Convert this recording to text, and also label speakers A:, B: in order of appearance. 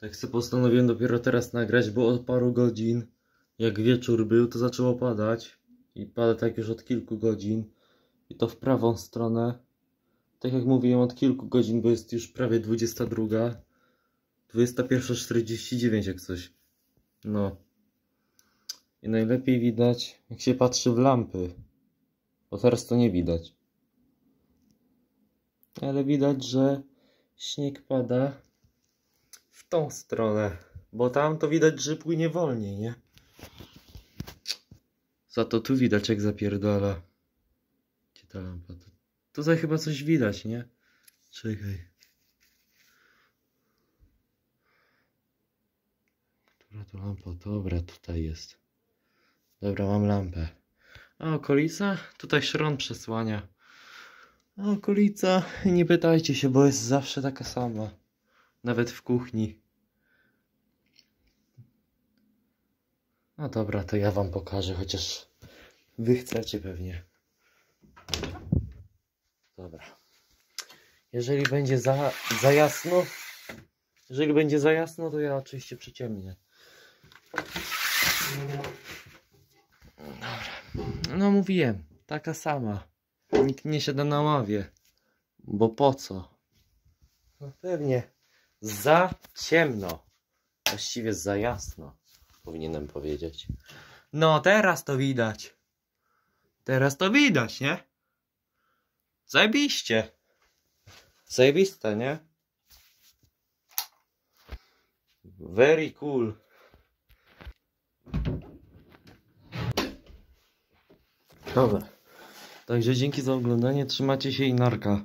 A: Tak sobie postanowiłem dopiero teraz nagrać, bo od paru godzin, jak wieczór był, to zaczęło padać. I pada tak już od kilku godzin. I to w prawą stronę. Tak jak mówiłem, od kilku godzin, bo jest już prawie 22. 21.49 jak coś. No. I najlepiej widać, jak się patrzy w lampy. Bo teraz to nie widać. Ale widać, że śnieg pada w tą stronę. Bo tam to widać, że płynie wolniej, nie? Za to tu widać, jak zapierdala. Gdzie ta lampa? Tu- Tutaj chyba coś widać, nie? Czekaj. Która to lampa? Dobra, tutaj jest. Dobra, mam lampę. A okolica? Tutaj szron przesłania. A okolica? Nie pytajcie się, bo jest zawsze taka sama. Nawet w kuchni. No dobra, to ja wam pokażę, chociaż wy chcecie pewnie. Dobra. Jeżeli będzie za, za jasno, jeżeli będzie za jasno, to ja oczywiście przyciemnię. Dobra. No mówiłem, taka sama. Nikt nie siada na ławie. Bo po co? No pewnie. Za ciemno. Właściwie za jasno. Powinienem powiedzieć. No teraz to widać. Teraz to widać, nie? Zajebiście. Zajebiste, nie? Very cool. Dobra. Także dzięki za oglądanie. Trzymacie się i narka.